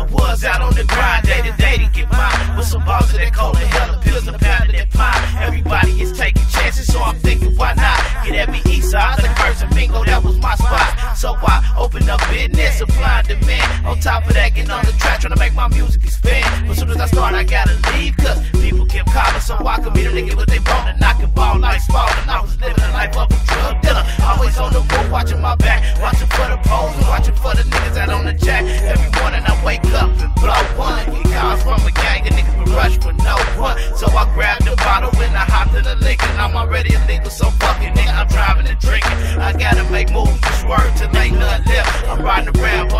I was out on the grind day to day to get mine. With some balls of that hell hella pills, a powder that pine. Everybody is taking chances, so I'm thinking why not? Get at me east side, the first of bingo, that was my spot. So I open up business, supply and demand. On top of that, getting on the track, trying to make my music expand. But soon as I start, I gotta leave, cause people kept calling, so I can meet them, they get what they want, and I can ball already illegal, so fuck it, nigga, I'm driving and drinking. I gotta make moves, just word till ain't nothing left. I'm riding around,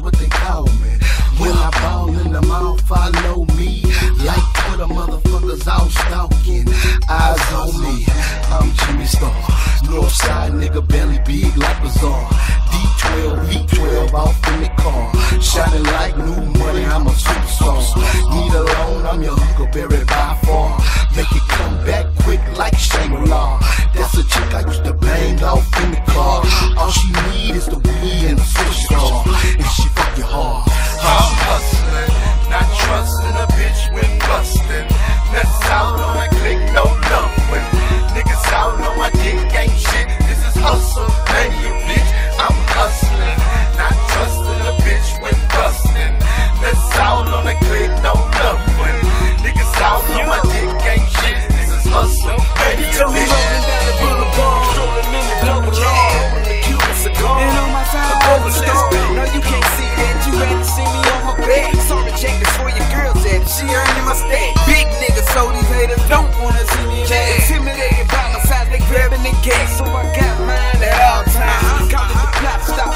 What they call me. When I ball in the mouth, follow me. Like Twitter motherfuckers all stalking. Eyes on me, I'm Jimi Starr. Northside nigga, belly big like Bizarre. D12, V12 off in the car. Shining like new money, I'm a superstar. Need a loan, I'm your huckleberry by far. Make it come back quick like Shangri-La. That's a chick I used to bang off in the car. All she need is the weed and a superstar. Haters don't wanna see me mad. Intimidated by my size, they grabbing the gas. So I got mine at all times. Uh-huh. Call it the plot stop.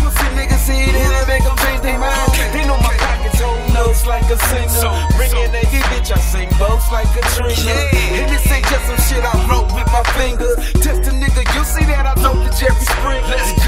Pussy niggas see it and they make them change their mind. They know my pockets hold notes like a singer. Bringing a hit, bitch, I sing both like a Trina. And this ain't just some shit I wrote with my fingers. Test a nigga, you see that I know the. Jerry Springer.